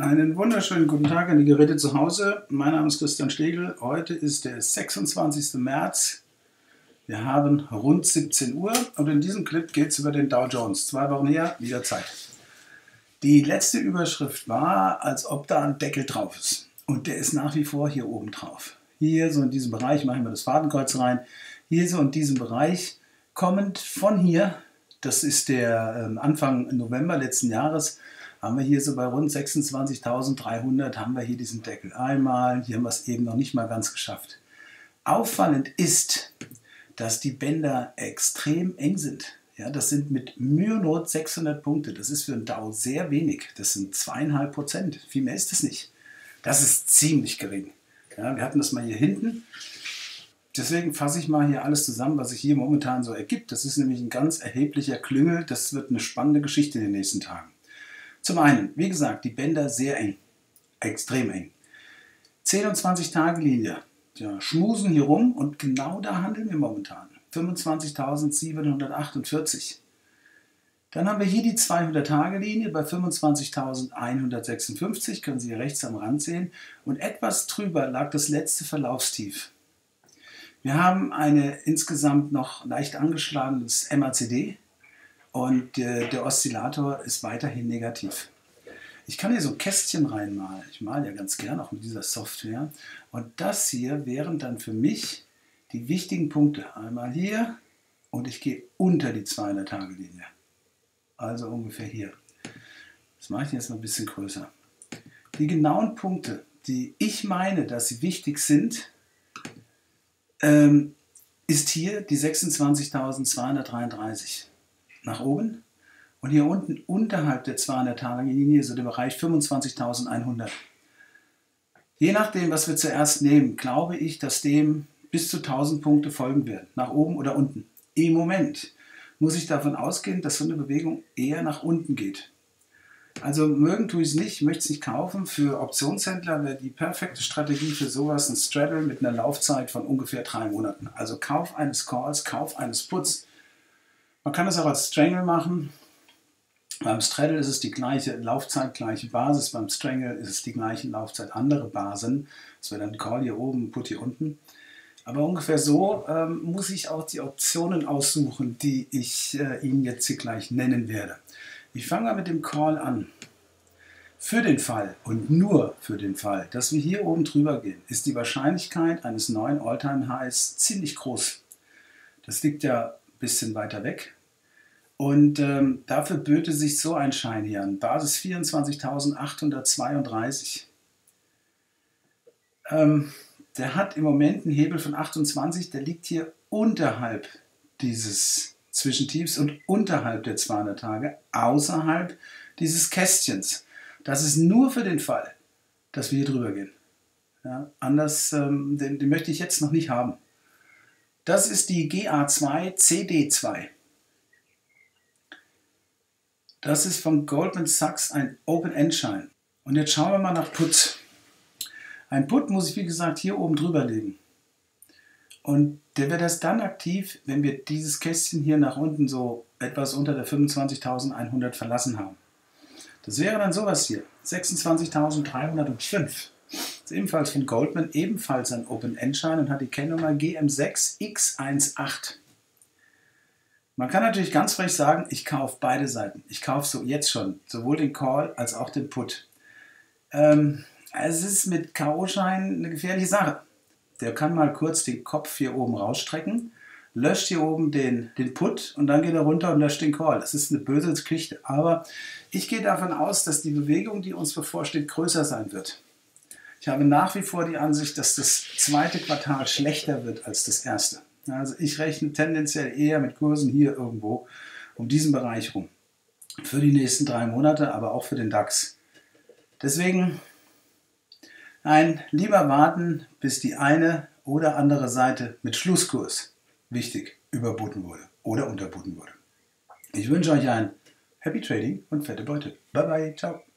Einen wunderschönen guten Tag an die Geräte zu Hause. Mein Name ist Christian Stegel. Heute ist der 26. März. Wir haben rund 17 Uhr und in diesem Clip geht es über den Dow Jones. Zwei Wochen her, wieder Zeit. Die letzte Überschrift war, als ob da ein Deckel drauf ist. Und der ist nach wie vor hier oben drauf. Hier so in diesem Bereich, machen wir das Fadenkreuz rein. Hier so in diesem Bereich, kommend von hier, das ist der ähm, Anfang November letzten Jahres, haben wir hier so bei rund 26.300 haben wir hier diesen Deckel einmal. Hier haben wir es eben noch nicht mal ganz geschafft. Auffallend ist, dass die Bänder extrem eng sind. Ja, das sind mit Mühe und Not 600 Punkte. Das ist für einen DAO sehr wenig. Das sind zweieinhalb Prozent. Viel mehr ist es nicht. Das ist ziemlich gering. Ja, wir hatten das mal hier hinten. Deswegen fasse ich mal hier alles zusammen, was sich hier momentan so ergibt. Das ist nämlich ein ganz erheblicher Klüngel. Das wird eine spannende Geschichte in den nächsten Tagen. Zum einen, wie gesagt, die Bänder sehr eng, extrem eng. 10 und 20 Tage Linie, ja, schmusen hier rum und genau da handeln wir momentan. 25.748. Dann haben wir hier die 200-Tage-Linie bei 25.156, können Sie hier rechts am Rand sehen. Und etwas drüber lag das letzte Verlaufstief. Wir haben eine insgesamt noch leicht angeschlagenes MACD und äh, der Oszillator ist weiterhin negativ. Ich kann hier so Kästchen reinmalen. Ich male ja ganz gern auch mit dieser Software. Und das hier wären dann für mich die wichtigen Punkte. Einmal hier und ich gehe unter die 200-Tage-Linie. Also ungefähr hier. Das mache ich jetzt mal ein bisschen größer. Die genauen Punkte, die ich meine, dass sie wichtig sind, ähm, ist hier die 26.233 nach oben. Und hier unten unterhalb der 200-Tage-Linie, so der Bereich 25.100. Je nachdem, was wir zuerst nehmen, glaube ich, dass dem bis zu 1000 Punkte folgen werden, nach oben oder unten. Im Moment muss ich davon ausgehen, dass so eine Bewegung eher nach unten geht. Also mögen tue ich es nicht, möchte es nicht kaufen. Für Optionshändler wäre die perfekte Strategie für sowas ein Straddle mit einer Laufzeit von ungefähr drei Monaten. Also Kauf eines Calls, Kauf eines Puts man kann es auch als Strangle machen. Beim Straddle ist es die gleiche Laufzeit, gleiche Basis. Beim Strangle ist es die gleiche Laufzeit, andere Basen. Das wäre dann Call hier oben, Put hier unten. Aber ungefähr so ähm, muss ich auch die Optionen aussuchen, die ich äh, Ihnen jetzt hier gleich nennen werde. Ich fange mal mit dem Call an. Für den Fall und nur für den Fall, dass wir hier oben drüber gehen, ist die Wahrscheinlichkeit eines neuen All-Time-Highs ziemlich groß. Das liegt ja bisschen weiter weg. Und ähm, dafür böte sich so ein Schein hier an. Basis 24.832. Ähm, der hat im Moment einen Hebel von 28, der liegt hier unterhalb dieses Zwischentiefs und unterhalb der 200 Tage, außerhalb dieses Kästchens. Das ist nur für den Fall, dass wir hier drüber gehen. Ja, anders, ähm, den, den möchte ich jetzt noch nicht haben. Das ist die GA2 CD2. Das ist von Goldman Sachs ein Open-End-Schein. Und jetzt schauen wir mal nach Put. Ein Put muss ich, wie gesagt, hier oben drüber legen. Und der wird erst dann aktiv, wenn wir dieses Kästchen hier nach unten so etwas unter der 25.100 verlassen haben. Das wäre dann sowas hier, 26.305 ist ebenfalls von Goldman, ebenfalls ein Open-End-Schein und hat die Kennnummer GM6X18. Man kann natürlich ganz frech sagen, ich kaufe beide Seiten. Ich kaufe so jetzt schon, sowohl den Call als auch den Put. Ähm, es ist mit K.O.-Schein eine gefährliche Sache. Der kann mal kurz den Kopf hier oben rausstrecken, löscht hier oben den, den Put und dann geht er runter und löscht den Call. Das ist eine böse Geschichte. Aber ich gehe davon aus, dass die Bewegung, die uns bevorsteht, größer sein wird. Ich habe nach wie vor die Ansicht, dass das zweite Quartal schlechter wird als das erste. Also ich rechne tendenziell eher mit Kursen hier irgendwo um diesen Bereich rum. Für die nächsten drei Monate, aber auch für den DAX. Deswegen ein lieber warten, bis die eine oder andere Seite mit Schlusskurs wichtig überboten wurde oder unterboten wurde. Ich wünsche euch ein Happy Trading und fette Beute. Bye bye, ciao.